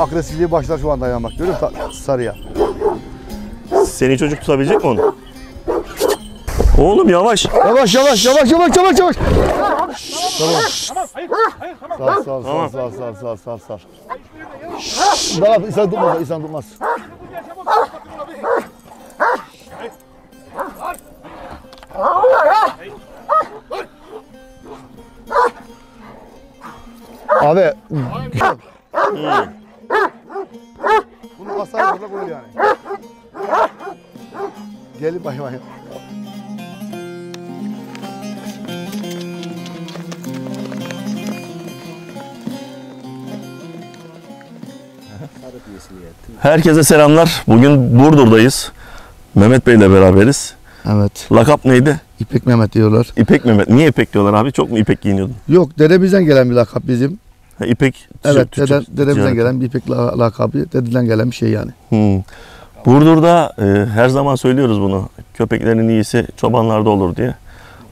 agresifliği başlar şu anda ya bak görüyor musun sarıya. Seni çocuk tutabilecek mi onu? Oğlum yavaş. Yavaş yavaş yavaş yavaş yavaş yavaş. Tamam. Sal sal sal sal sal sal sal sal. Daha insan tutmaz insan tutmaz. Abi. Bunu burada koyuyor yani. Gelin bakayım bakayım. Herkese selamlar. Bugün Burdur'dayız. Mehmet Bey ile beraberiz. Evet. Lakap neydi? İpek Mehmet diyorlar. İpek Mehmet. Niye İpek diyorlar abi? Çok mu İpek giyiniyordun? Yok dedemizden gelen bir lakap bizim. İpek. Evet deden, Türk- dedemizden ticaret. gelen bir İpek la- lakabı. Dededen gelen bir şey yani. Hmm. Burdur'da e, her zaman söylüyoruz bunu. Köpeklerin iyisi çobanlarda olur diye.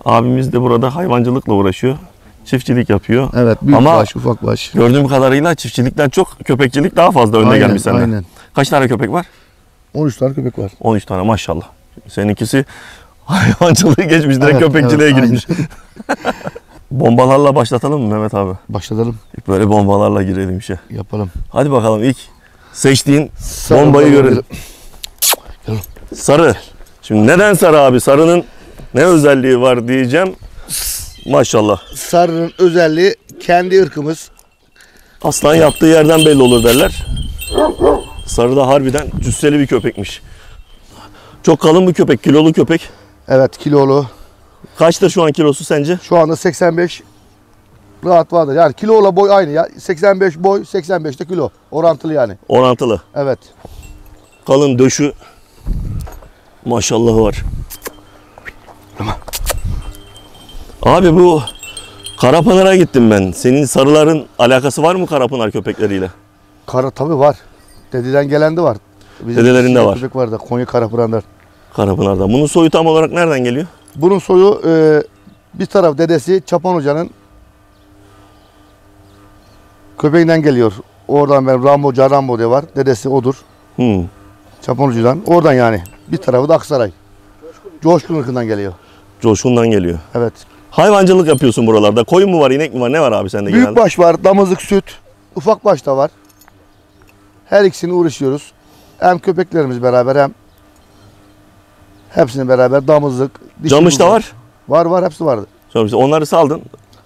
Abimiz de burada hayvancılıkla uğraşıyor. Çiftçilik yapıyor. Evet büyük Ama- baş ufak baş. Gördüğüm kadarıyla çiftçilikten çok köpekçilik daha fazla önde Aynen, gelmiş senden. aynen. Kaç tane köpek var? 13 tane köpek var. 13 tane maşallah. Seninkisi hayvancılığı geçmiş direkt Evet, köpekçiliğe evet, girmiş. Bombalarla başlatalım mı Mehmet abi? Başlatalım Böyle bombalarla girelim işe. yapalım. Hadi bakalım ilk seçtiğin Sarı bombayı bomba görelim. Sarı. Şimdi neden sarı abi? Sarının ne özelliği var diyeceğim. Maşallah. Sarının özelliği kendi ırkımız. Aslan yaptığı yerden belli olur derler. Sarı da harbiden cüsseli bir köpekmiş. Çok kalın bir köpek, kilolu köpek. Evet kilolu. Kaçtır şu an kilosu sence? Şu anda 85 rahat vardır. Yani kiloyla boy aynı ya. 85 boy 85 de kilo. Orantılı yani. Orantılı. Evet. Kalın döşü. Maşallahı var. Abi bu Karapınar'a gittim ben. Senin sarıların alakası var mı Karapınar köpekleriyle? Kara tabi var. Dededen gelen de var. Bizim Dedelerinde siyah var. Köpek var da Konya Karapıranlar. Karapınar'da. Bunun soyu tam olarak nereden geliyor? Bunun soyu e, bir taraf dedesi Çapan Hoca'nın köpeğinden geliyor. Oradan ben Rambo, Can Rambo diye var. Dedesi odur. Hmm. Çapan Hoca'dan. Oradan yani. Bir tarafı da Aksaray. Coşkun ırkından geliyor. Coşkun'dan geliyor. Evet. Hayvancılık yapıyorsun buralarda. Koyun mu var, inek mi var? Ne var abi sende Büyük genelde? baş var, damızlık süt. Ufak baş da var. Her ikisini uğraşıyoruz. Hem köpeklerimiz beraber hem hepsini beraber damızlık. Camış da var. Var var hepsi vardı. Camış. Onları saldın.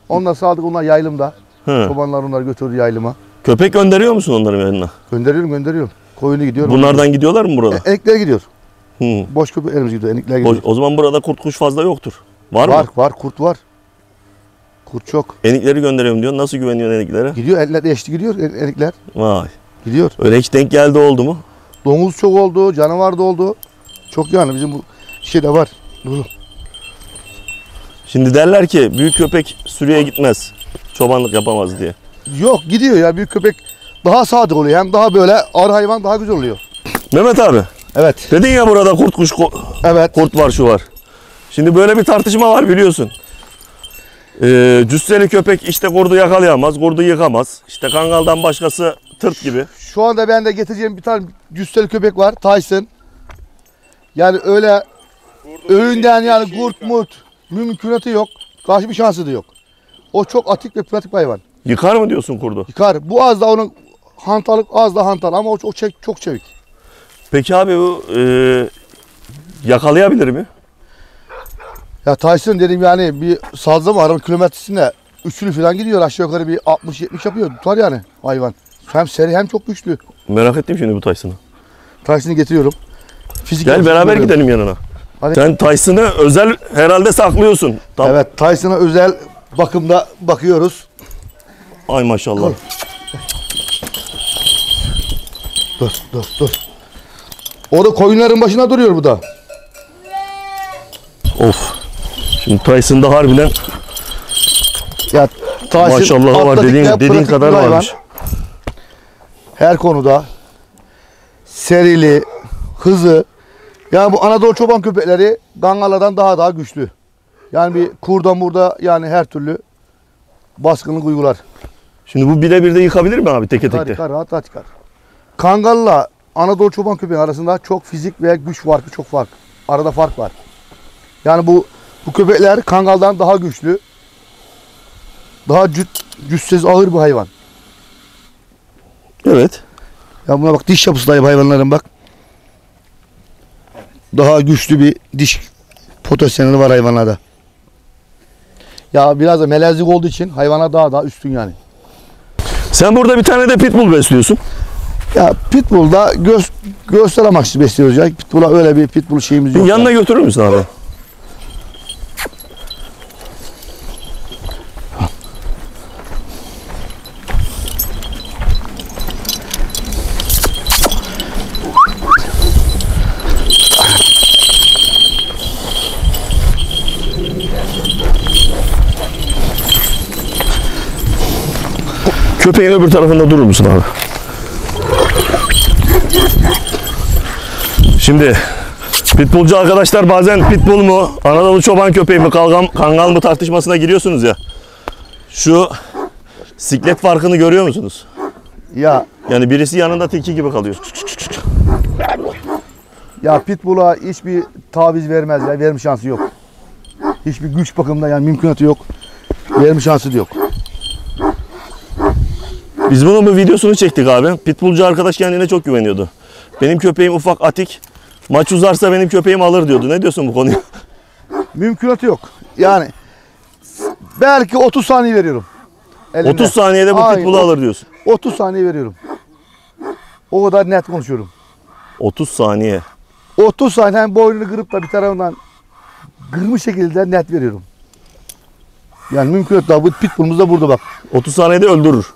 Onlar sağlık onlar yaylımda. Hı. Çobanlar onları götürür yaylıma. Köpek gönderiyor musun onların yanına? Gönderiyorum gönderiyorum. Koyunu gidiyor. Bunlardan gidiyorlar mı burada? E, enikler gidiyor. Hı. Boş köpeklerimiz gidiyor. Enikler gidiyor. o zaman burada kurt kuş fazla yoktur. Var, var mı? var kurt var. Kurt çok. Enikleri gönderiyorum diyor. Nasıl güveniyorsun eniklere? Gidiyor enikler eşli gidiyor en- enikler. Vay. Gidiyor. Öyle hiç denk geldi oldu mu? Domuz çok oldu, canavar da oldu. Çok yani bizim bu şey de var. Bu- Şimdi derler ki büyük köpek sürüye gitmez. Çobanlık yapamaz diye. Yok gidiyor ya büyük köpek daha sadık oluyor. Hem daha böyle ağır hayvan daha güzel oluyor. Mehmet abi Evet. dedin ya burada kurt kuş ko- Evet. kurt var şu var. Şimdi böyle bir tartışma var biliyorsun. Ee, cüsseli köpek işte kurdu yakalayamaz, kurdu yıkamaz. İşte kangaldan başkası tırt gibi. Şu anda ben de getireceğim bir tane cüsseli köpek var. Tyson. Yani öyle öğünden yani kurt murt mümkünatı yok. Karşı bir şansı da yok. O çok atik ve pratik bir hayvan. Yıkar mı diyorsun kurdu? Yıkar. Bu az da onun hantalık az da hantal ama o çok, çek- çok çevik. Peki abi bu e, yakalayabilir mi? Ya Tyson dedim yani bir sazlı var. Onun kilometresinde üçlü falan gidiyor. Aşağı yukarı bir 60-70 yapıyor. Tutar yani hayvan. Hem seri hem çok güçlü. Merak ettim şimdi bu Tyson'ı. Tyson'ı getiriyorum. Fizik Gel beraber gidelim yanına. Hadi. Sen Tyson'ı özel herhalde saklıyorsun. Tam. Evet Tyson'a özel bakımda bakıyoruz. Ay maşallah. Dur dur dur. O da koyunların başına duruyor bu da. Of. Şimdi Tyson da harbiden Ya Tahsin Maşallah var dediğin, dediğin kadar varmış. Her konuda serili, hızı. Yani bu Anadolu çoban köpekleri Gangalardan daha daha güçlü. Yani bir kurda murda yani her türlü baskınlık uygular. Şimdi bu birebir de yıkabilir mi abi teke tekte? çıkar, rahat rahat çıkar. Kangal'la Anadolu çoban köpeği arasında çok fizik ve güç farkı çok fark. Arada fark var. Yani bu bu köpekler Kangal'dan daha güçlü. Daha cüt, cüssesiz ağır bir hayvan. Evet. Ya buna bak diş yapısı da hayvanların bak. Daha güçlü bir diş potansiyeli var hayvanlarda. Ya biraz da melezlik olduğu için hayvana daha daha üstün yani. Sen burada bir tane de pitbull besliyorsun. Ya pitbull'da göz, göster amaçlı besliyoruz ya. Pitbull'a öyle bir pitbull şeyimiz yok. Yanına götürür müsün abi? Köpeğin öbür tarafında durur musun abi? Şimdi pitbullcu arkadaşlar bazen pitbull mu, Anadolu çoban köpeği mi, kalgam, kangal mı tartışmasına giriyorsunuz ya. Şu siklet farkını görüyor musunuz? Ya Yani birisi yanında tilki gibi kalıyor. ya pitbull'a hiçbir taviz vermez ya. Verme şansı yok. Hiçbir güç bakımında yani mümkünatı yok. Verme şansı da yok. Biz bunun bir videosunu çektik abi. Pitbullcu arkadaş kendine çok güveniyordu. Benim köpeğim ufak atik. Maç uzarsa benim köpeğim alır diyordu. Ne diyorsun bu konuya? Mümkünatı yok. Yani belki 30 saniye veriyorum. Elimde. 30 saniyede bu Aynen. pitbull'u alır diyorsun. 30 saniye veriyorum. O kadar net konuşuyorum. 30 saniye. 30 saniye hem boynunu kırıp da bir tarafından kırmış şekilde net veriyorum. Yani mümkün daha bu pitbullumuz da burada bak. 30 saniyede öldürür.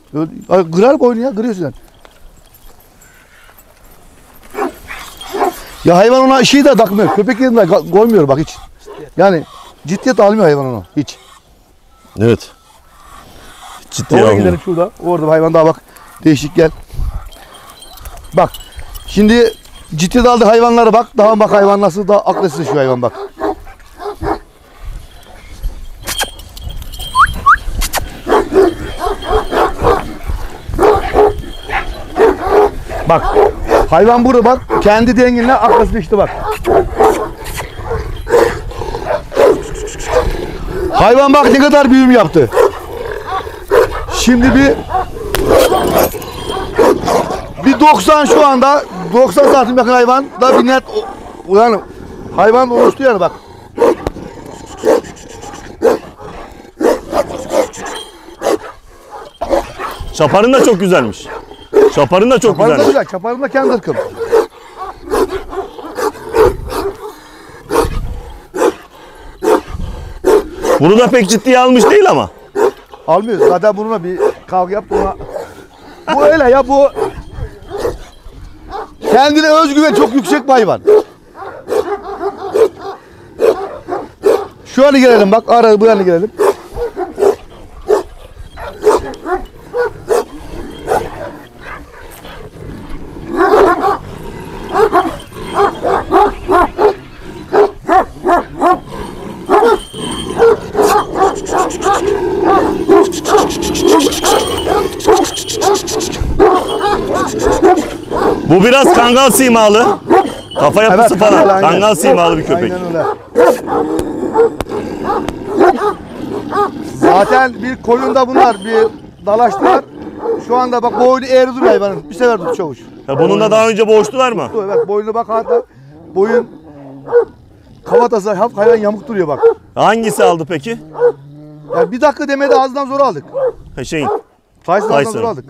Ay, Kırar boynu ya kırıyorsun sen. Ya hayvan ona şeyi de takmıyor. Köpek yerine ka- koymuyor bak hiç. Yani ciddiyet almıyor hayvan onu hiç. Evet. Ciddiye Oraya gidelim şurada. Orada bir hayvan daha bak. Değişik gel. Bak. Şimdi ciddi aldı hayvanlara bak. Daha bak hayvan nasıl da agresif şu hayvan bak. Bak. Hayvan burada bak. Kendi denginle agresifleşti bak. Hayvan bak ne kadar büyüm yaptı. Şimdi bir bir 90 şu anda 90 santim yakın hayvan da bir net yani hayvan oluştu yani bak. Çaparın da çok güzelmiş. Çaparın da çok Çaparın da güzelmiş. güzel. Çaparın da kendi ırkım. Bunu da pek ciddiye almış değil ama. Almıyoruz. Zaten bununla bir kavga yaptı ona. Bu öyle ya bu kendine özgüven çok yüksek bir hayvan. Şu yana gelelim bak. Ara bu yana gelelim. Bu biraz kangal simalı. Kafa yapısı falan. kangal. Kangal simalı bir köpek. Aynen öyle. Zaten bir koyunda bunlar bir dalaştılar. Şu anda bak boynu eğri duruyor hayvanın. Bir sefer tut çavuş. Ha, bununla daha önce boğuştular mı? Evet boynuna bak hatta boyun kafatası hafif hayvan yamuk duruyor bak. Hangisi aldı peki? Yani bir dakika demedi ağzından zor aldık. Ha, şeyin. Tyson ağzından Tyson. zor aldık.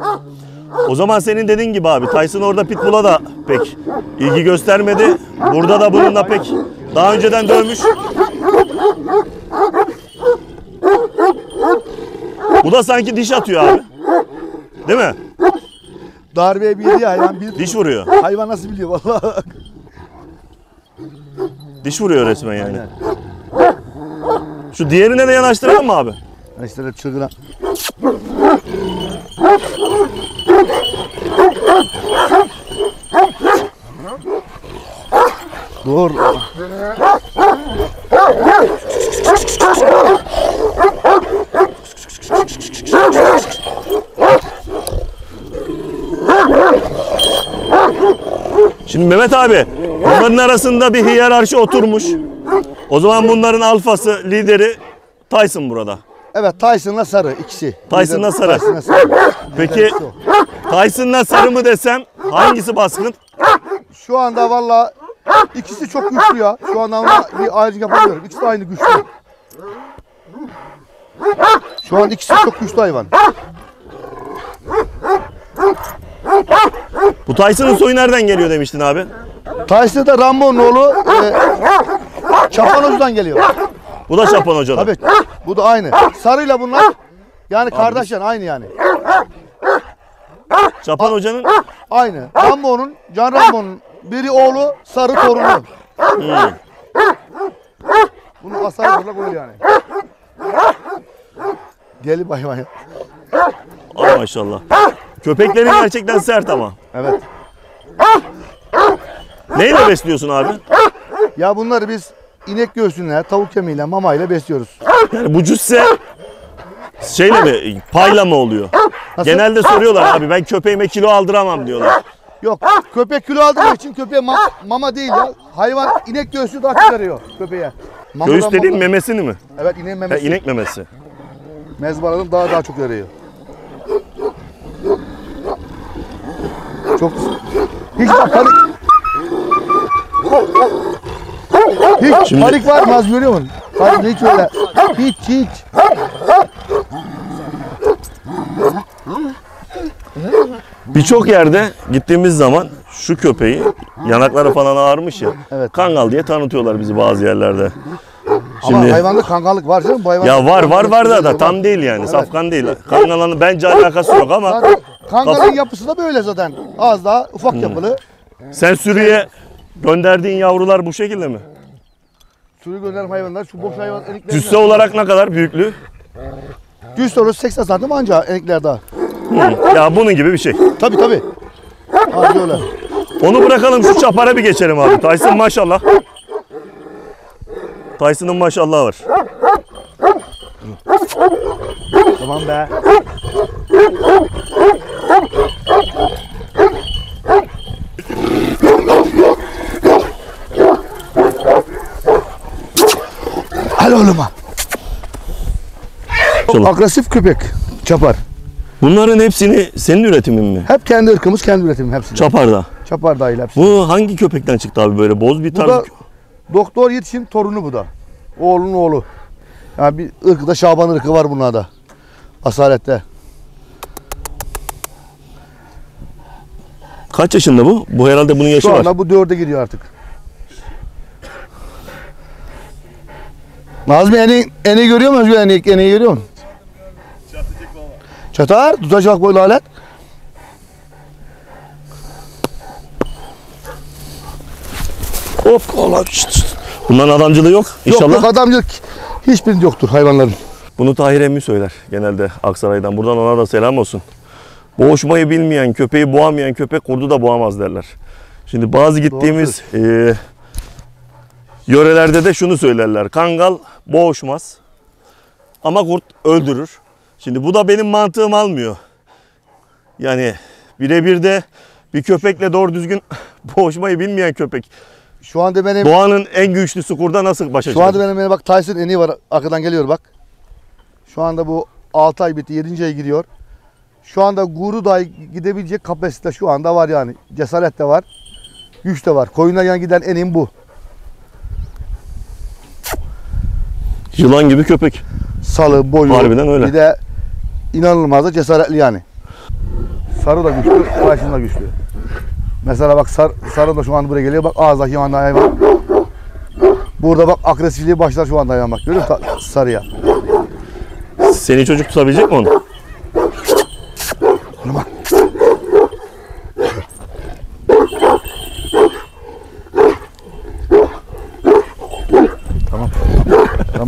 O zaman senin dediğin gibi abi. Tyson orada Pitbull'a da pek ilgi göstermedi. Burada da bununla pek daha önceden dövmüş. Bu da sanki diş atıyor abi. Değil mi? Darbeye bir yedi ya hayvan bir Diş vuruyor. hayvan nasıl biliyor vallahi. Diş vuruyor resmen yani. Şu diğerine de yanaştıralım mı abi? İşte çılgına. Dur. Şimdi Mehmet abi bunların arasında bir hiyerarşi oturmuş. O zaman bunların alfası, lideri Tyson burada. Evet Tyson'la Sarı ikisi. Tyson'la Sarı. Tyson'la Sarı. Peki. Tyson'la sarı mı desem hangisi baskın? Şu anda valla ikisi çok güçlü ya. Şu anda ama bir ayrıca yapamıyorum. İkisi de aynı güçlü. Şu an ikisi çok güçlü hayvan. Bu Tyson'ın soyu nereden geliyor demiştin abi? Tyson da Rambo'nun oğlu e, Çapanoz'dan geliyor. Bu da Şapan Hoca'dan. Tabii bu da aynı. Sarıyla bunlar yani kardeşler aynı yani. Şapan Hoca'nın Aynı. Rambo'nun, Can Rambo'nun biri oğlu, sarı torunu. Bunu asar burada koyuyor yani. Deli bay bay. Ay maşallah. Köpeklerin gerçekten sert ama. Evet. Neyle besliyorsun abi? Ya bunları biz inek göğsüne, tavuk kemiğiyle, mamayla besliyoruz. Yani bu cüsse şeyle mi payla mı oluyor? Nasıl? Genelde soruyorlar abi ben köpeğime kilo aldıramam diyorlar. Yok, köpek kilo aldırmak için köpeğe ma- mama değil ya. Hayvan inek göğsü daha çok veriyor köpeğe. Mamadan Göğüs dediğin mama- memesini mi? Evet ineğin Ha, memesi. inek memesi. Mezbaranın daha daha çok veriyor. Çok hiç bak panik hiç Şimdi- panik var mı az görüyor musun? Panik hiç öyle. Hiç hiç. Birçok yerde gittiğimiz zaman şu köpeği yanakları falan ağarmış ya. Evet. Kangal diye tanıtıyorlar bizi bazı yerlerde. Ama Şimdi hayvanda kangallık var canım. Bu hayvan ya var var var da, da tam değil yani. Safkan değil. Kangalanın bence alakası yok ama Zaten kangalın yapısı da böyle zaten. Az daha ufak yapılı. sen sürüye gönderdiğin yavrular bu şekilde mi? Sürü gönderim hayvanlar şu boş hayvan eniklerinde. Cüsse olarak ne kadar büyüklüğü? Cüsse olarak 80 santim anca enikler daha. Ya bunun gibi bir şey. Tabi tabi. Anca öyle. Onu bırakalım şu çapara bir geçelim abi. Tyson maşallah. Tyson'ın maşallahı var. Tamam be. Oğluma. Maşallah. Agresif köpek. Çapar. Bunların hepsini senin üretimin mi? Hep kendi ırkımız, kendi üretimim hepsi. Çaparda. Çapar dahil hepsi. Bu hangi köpekten çıktı abi böyle boz bir Bu da tarz? doktor yetişin torunu bu da. Oğlunun oğlu. Yani bir ırkı da Şaban ırkı var bunlarda. Asalette. Kaç yaşında bu? Bu herhalde bunun yaşı Şu var. anda bu dörde giriyor artık. Nazmi eni, eni görüyor musun? Eni, eni görüyor musun? Çatar, tutacak böyle alet. Hop Allah. Bunların adamcılığı yok inşallah. Yok yok adamcılık hiçbirinde yoktur hayvanların. Bunu Tahir emmi söyler genelde Aksaray'dan. Buradan ona da selam olsun. Boğuşmayı bilmeyen, köpeği boğamayan köpek kurdu da boğamaz derler. Şimdi bazı gittiğimiz e, yörelerde de şunu söylerler. Kangal boğuşmaz ama kurt öldürür. Şimdi bu da benim mantığım almıyor. Yani birebir de bir köpekle doğru düzgün boğuşmayı bilmeyen köpek. Şu anda benim Doğanın en güçlüsü kurda nasıl başa şu anda benim, benim bak Tyson eni var arkadan geliyor bak. Şu anda bu 6 ay bitti 7. ay gidiyor. Şu anda guru dahi gidebilecek kapasite şu anda var yani. Cesaret de var. Güç de var. Koyunlar yan giden enim bu. Yılan gibi köpek. Salı, boyu. Harbiden öyle. Bir de inanılmaz da cesaretli yani. Sarı da güçlü, Tyson da güçlü. Mesela bak sar, sarı da şu an buraya geliyor. Bak ağızdaki hayvan hayvan. Burada bak agresifliği başlar şu anda hayvan bak. Görüyor musun sarıya? Seni çocuk tutabilecek mi onu?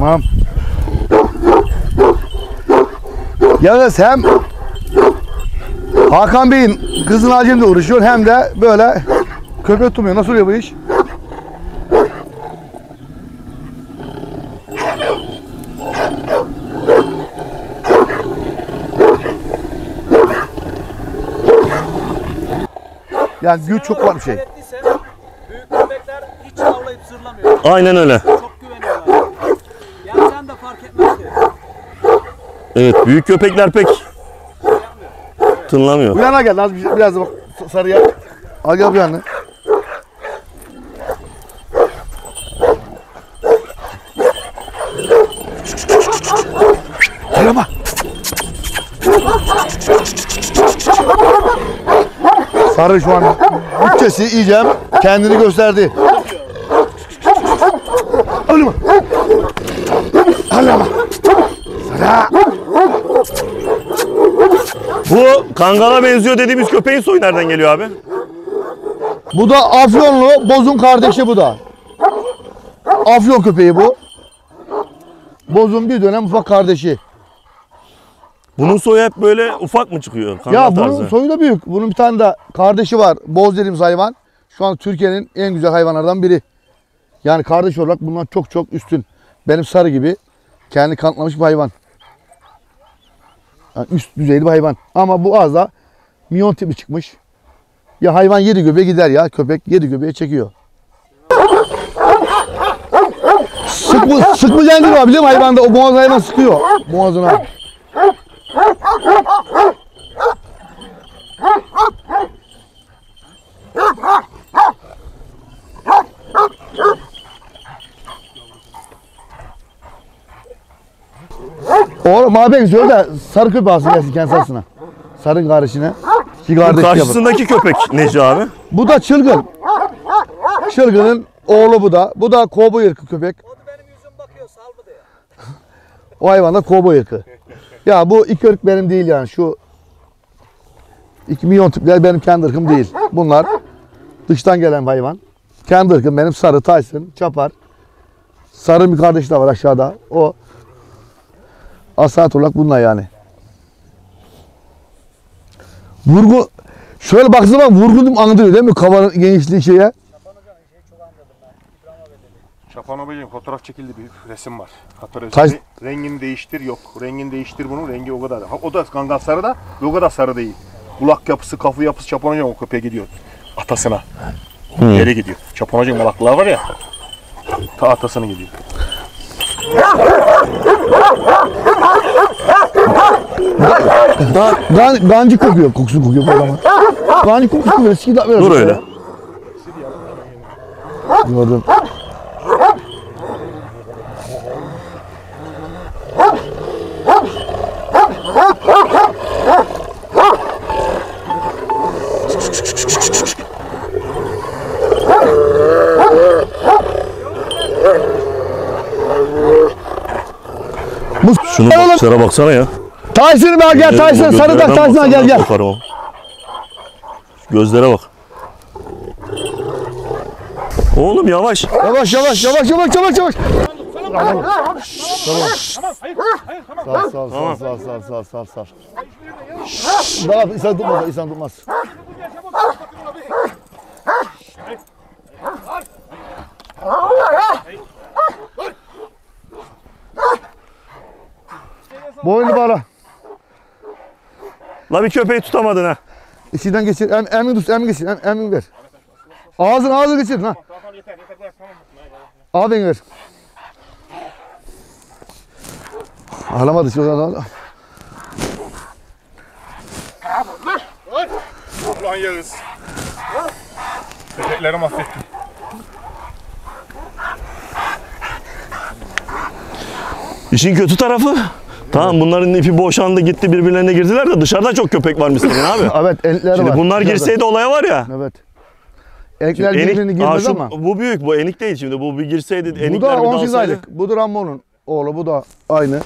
Tamam. Yalnız hem Hakan Bey'in kızın acemle uğraşıyor hem de böyle köpek tutmuyor. Nasıl oluyor bu iş? Yani güç çok var bir şey. Büyük köpekler hiç avlayıp zırlamıyor. Aynen öyle. Çok güveniyorlar. Yani sen de fark etmez ki. Evet büyük köpekler pek tınlamıyor. Bu yana gel. Az bir- biraz da bak sarıya. Al gel bu yana. Arama. Sarı şu an bütçesi iyice kendini gösterdi. Arama. Arama. Sarı. Bu kangala benziyor dediğimiz köpeğin soyu nereden geliyor abi? Bu da Afyonlu, Boz'un kardeşi bu da. Afyon köpeği bu. Boz'un bir dönem ufak kardeşi. Bunun soyu hep böyle ufak mı çıkıyor? Kangal ya bunun tarzı. soyu da büyük. Bunun bir tane de kardeşi var. Boz dediğimiz hayvan. Şu an Türkiye'nin en güzel hayvanlardan biri. Yani kardeş olarak bundan çok çok üstün. Benim sarı gibi kendi kanıtlamış bir hayvan. Yani üst düzeyli bir hayvan. Ama bu az da miyon tipi çıkmış. Ya hayvan yedi göbeğe gider ya. Köpek yedi göbeğe çekiyor. Sıkma, mi abi? Biliyor musun? Hayvanda o boğaz hayvan sıkıyor boğazına. Oğlum abi söyle de sarı köpeği alsın gelsin kendi sarısına. Sarın kardeşine. İki Bu kardeş yapın. karşısındaki köpek Necmi abi. Bu da çılgın. Çılgının oğlu bu da. Bu da kovboy ırkı köpek. O da benim yüzüm bakıyor. O hayvan da kovboy ırkı. Ya bu iki ırk benim değil yani. Şu iki milyon tipler benim kendi ırkım değil. Bunlar dıştan gelen hayvan. Kendi ırkım benim sarı Tyson, çapar. Sarı bir kardeş de var aşağıda. O asalet olarak bunlar yani. Vurgu şöyle baktığın zaman vurgunum anlatıyor değil mi? Kafanın genişliği şeye. Şapan abicim fotoğraf çekildi bir resim var. Hatta Kaç- resmi rengini değiştir yok. Rengini değiştir bunun rengi o kadar. Ha, o da kangal sarı da o kadar sarı değil. Kulak yapısı, kafa yapısı Şapan hocam o köpeğe gidiyor. Atasına. Yere gidiyor. Şapan hocam malaklılar var ya. Ta atasına gidiyor. Gan, gancı kokuyor. Kokusunu kokuyor bu adamın. Gancı kokusu kokuyor. Sikidap veriyor. Dur öyle. Gördüm. Şunu bakışlara baksana ya. Tyson'ı bak gel Tyson. Sarı tak gel gel. ama. Gözlere bak. Oğlum yavaş. Yavaş yavaş yavaş yavaş yavaş yavaş. Tamam. Sağ sağ sağ sağ sağ sağ sağ sağ. Daha İhsan tutmaz, İhsan tutmaz. Boynu bağla. La bir köpeği tutamadın ha. İçinden geçir. Em, emin tut, emin geçir. Em, emin ver. Ağzını ağzını geçir. Ha. Ağzını ver. Ağlamadı şu an. Ulan Yağız. Köpekleri mahvettin. İşin kötü tarafı. Tamam bunların ipi boşandı gitti birbirlerine girdiler de dışarıda çok köpek var senin abi. Evet elikleri Şimdi var. bunlar Dışarıda. girseydi olaya var ya. Evet. Elikler birbirini Enik, Aa, girmez şu- ama. bu büyük bu enik değil şimdi bu bir girseydi Bu enikler da bir 18 dalsaydı. aylık. Bu da Rambo'nun oğlu. Bu da aynı.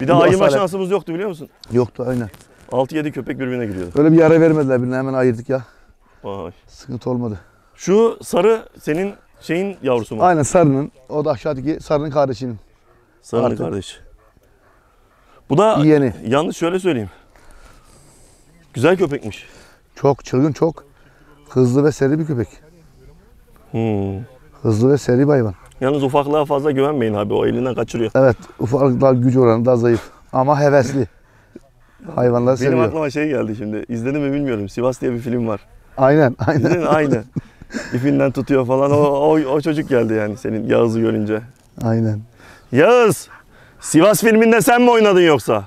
Bir de Bu ayırma asalet. şansımız yoktu biliyor musun? Yoktu aynı. 6-7 köpek birbirine giriyordu. Öyle bir yara vermediler birine hemen ayırdık ya. Vay. Sıkıntı olmadı. Şu sarı senin şeyin yavrusu mu? Aynen sarının. O da aşağıdaki sarının kardeşinin. Sarının Artık. kardeşi. Bu da Yeni. yalnız şöyle söyleyeyim. Güzel köpekmiş. Çok çılgın çok. Hızlı ve seri bir köpek. Hmm. Hızlı ve seri bir hayvan. Yalnız ufaklığa fazla güvenmeyin abi. O elinden kaçırıyor. Evet ufak daha güç oranı daha zayıf. Ama hevesli. Hayvanları Benim seviyor. aklıma şey geldi şimdi. İzledin mi bilmiyorum. Sivas diye bir film var. Aynen aynen. İzledin? Aynı. İpinden tutuyor falan. O, o, o çocuk geldi yani senin Yağız'ı görünce. Aynen. Yağız! Sivas filminde sen mi oynadın yoksa?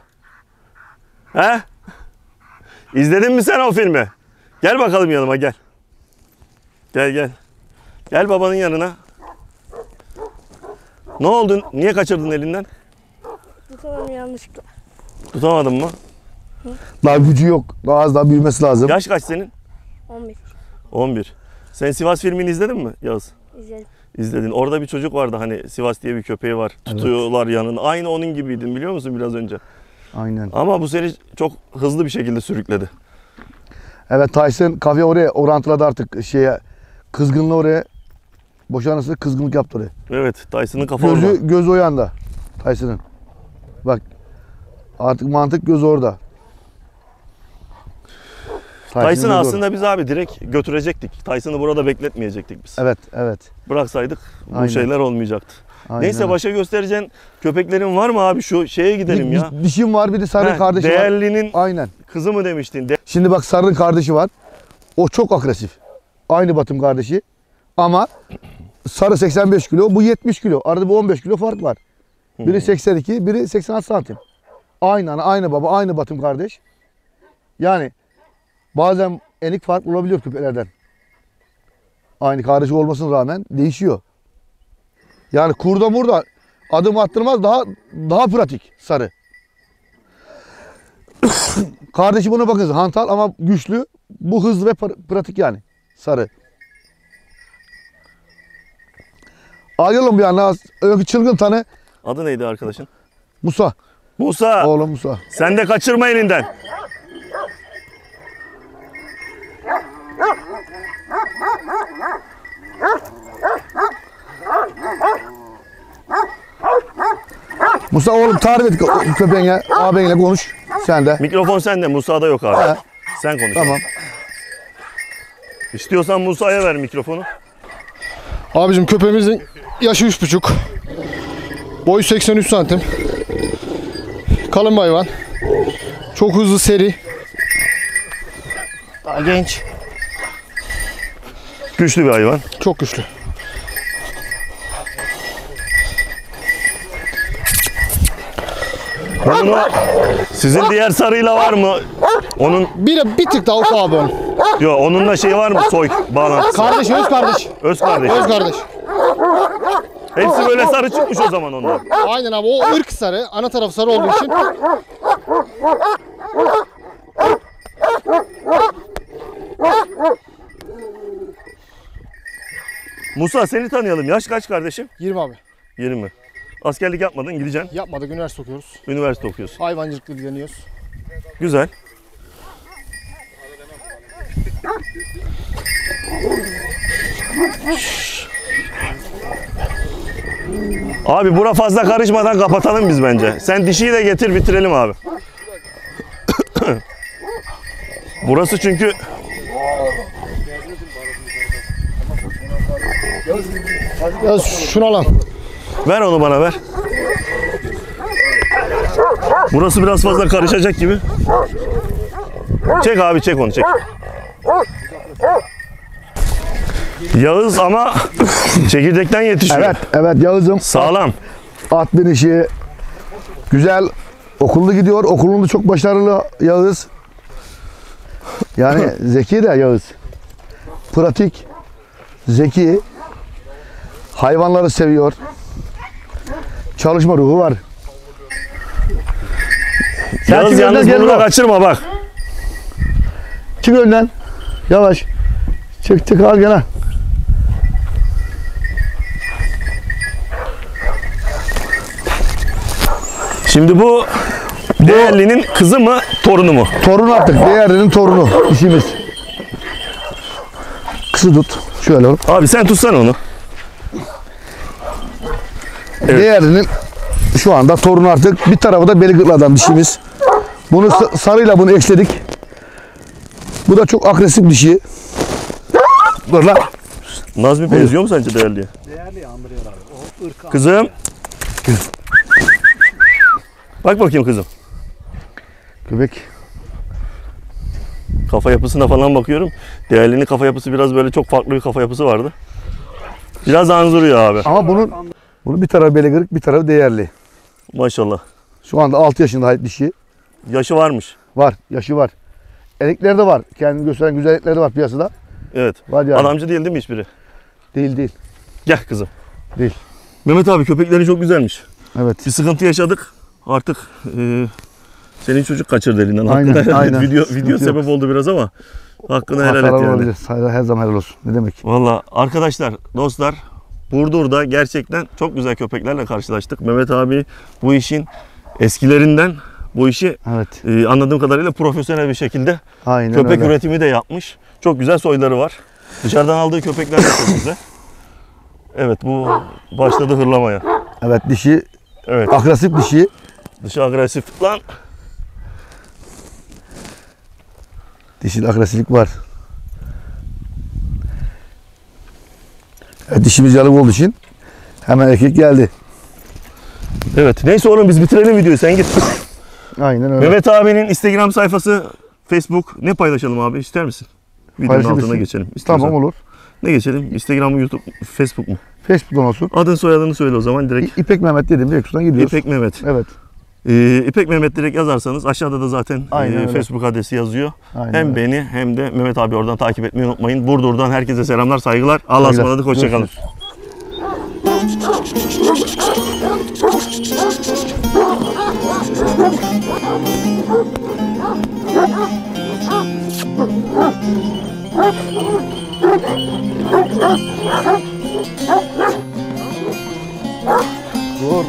He? İzledin mi sen o filmi? Gel bakalım yanıma gel. Gel gel. Gel babanın yanına. Ne oldu? Niye kaçırdın elinden? Tutamam yanlışlıkla. Tutamadın mı? Daha gücü yok. Daha az daha büyümesi lazım. Yaş kaç senin? 11. 11. Sen Sivas filmini izledin mi Yağız? İzledim. İzledin. Orada bir çocuk vardı hani Sivas diye bir köpeği var. Tutuyorlar yanına. Aynı onun gibiydin biliyor musun biraz önce? Aynen. Ama bu seni çok hızlı bir şekilde sürükledi. Evet Tyson kafayı oraya orantıladı artık şeye. Kızgınlığı oraya. Boşanırsa kızgınlık yaptı oraya. Evet Tyson'ın kafa orada. Gözü, göz o yanda. Tyson'ın. Bak. Artık mantık göz orada. Tyson'ın Tyson aslında biz abi direkt götürecektik. Tyson'ı burada bekletmeyecektik biz. Evet evet. Bıraksaydık bu Aynen. şeyler olmayacaktı. Aynen. Neyse başa göstereceğin köpeklerin var mı abi şu şeye gidelim bir, ya. bir- dişim var bir de sarı Heh, kardeşi var. Değerlinin Aynen. kızı mı demiştin? De- Şimdi bak sarının kardeşi var. O çok agresif. Aynı batım kardeşi. Ama sarı 85 kilo, bu 70 kilo. Arada bir 15 kilo fark var. Biri 82, biri 86 santim. Aynı ana, aynı baba, aynı batım kardeş. Yani bazen enik fark olabiliyor köpeklerden. Aynı kardeşi olmasına rağmen değişiyor. Yani kurda murda adım attırmaz daha daha pratik sarı. Kardeşi buna bakın hantal ama güçlü. Bu hızlı ve pra- pratik yani. Sarı. Ayrılalım bir anda. Öykü çılgın tane Adı neydi arkadaşın? Musa. Musa Oğlum Musa. sen de kaçırma elinden. Musa oğlum tarif et kö- köpeğine, ağabeyinle konuş. Sen de. Mikrofon sende Musa'da yok abi. He. Sen konuş. Tamam. İstiyorsan Musa'ya ver mikrofonu. Abicim köpeğimizin yaşı 3,5. Boyu 83 santim. Kalın bir hayvan. Çok hızlı seri. Daha genç. Güçlü bir hayvan. Çok güçlü. Onun o, sizin diğer sarıyla var mı? Onun Bir, bir tık daha ufak abi onun. yok onunla şey var mı soy bağlantısı? Kardeş öz kardeş. Öz kardeş. Öz kardeş. Hepsi böyle sarı çıkmış o zaman onlar. Aynen abi o ırk sarı. Ana tarafı sarı olduğu için. Musa seni tanıyalım. Yaş kaç kardeşim? 20 abi. 20. Askerlik yapmadın gideceksin. Yapmadık üniversite okuyoruz. Üniversite okuyorsun. Hayvancılıkla ilgileniyoruz. Güzel. Abi bura fazla karışmadan kapatalım biz bence. Sen dişiyi de getir bitirelim abi. Burası çünkü Ya şunu alan. ver onu bana ver. Burası biraz fazla karışacak gibi. Çek abi çek onu çek. Yağız ama çekirdekten yetişiyor. Evet, evet Yağız'ım. Sağlam. At binişi güzel. Okullu gidiyor. Okulunda çok başarılı Yağız. Yani zeki de Yağız. Pratik. Zeki. Hayvanları seviyor. Çalışma ruhu var. Sen yalnız gel bunu da kaçırma bak. Çık önden. Yavaş. Çık çık al gene. Şimdi bu Değerli'nin kızı mı torunu mu? Torun artık. Değerlinin torunu. işimiz. Kısı tut. Şöyle oğlum. Abi sen tutsana onu. Evet. Değerlinin Şu anda torun artık bir tarafı da Beligırt'lardan dişimiz. Bunu sa- sarıyla bunu eşledik. Bu da çok agresif dişi. Dur lan. Nazmi benziyor mu sence değerliye? Değerli andırıyor abi. O ırk Kızım. Bak bakayım kızım. Köpek. Kafa yapısına falan bakıyorum. Değerlinin kafa yapısı biraz böyle çok farklı bir kafa yapısı vardı. Biraz anzuruyor abi. Ama bunun bunun bir tarafı Beligırık bir tarafı değerli. Maşallah. Şu anda 6 yaşında ait dişi. Yaşı varmış. Var. Yaşı var. Elekleri de var. Kendini gösteren güzel elekleri de var piyasada. Evet. Var yani. Adamcı değil değil mi hiçbiri? Değil değil. Gel kızım. Değil. Mehmet abi köpekleri çok güzelmiş. Evet. Bir sıkıntı yaşadık. Artık e, senin çocuk kaçırdı elinden. Aynen, et. aynen. Video, video yok. sebep oldu biraz ama hakkını helal et yani. olabilir. Her zaman helal olsun. Ne demek? Valla arkadaşlar, dostlar Burdur'da gerçekten çok güzel köpeklerle karşılaştık. Mehmet abi bu işin eskilerinden bu işi Evet. e, anladığım kadarıyla profesyonel bir şekilde Aynen köpek öyle. üretimi de yapmış. Çok güzel soyları var. Dışarıdan aldığı köpekler de çok güzel. Evet bu başladı hırlamaya. Evet dişi Evet agresif dişi. dışı agresif. Lan Dişil agresiflik var. Dişimiz yalık olduğu için hemen erkek geldi. Evet neyse oğlum biz bitirelim videoyu sen git. Aynen öyle. Mehmet abinin Instagram sayfası, Facebook ne paylaşalım abi ister misin? Videonun Paylaşabilirsin. altına geçelim. İstiyorsan. Tamam olur. Ne geçelim? Instagram mı, YouTube, Facebook mu? Facebook'tan olsun. Adın soyadını söyle o zaman direkt. İ- İpek Mehmet dedim direkt şuradan gidiyoruz. İpek Mehmet. Evet. Ee, İpek Mehmet direkt yazarsanız aşağıda da zaten Aynen e, öyle. Facebook adresi yazıyor. Aynen hem öyle. beni hem de Mehmet abi oradan takip etmeyi unutmayın. Burdur'dan herkese selamlar, saygılar. Allah'a ısmarladık, hoşçakalın. Dur.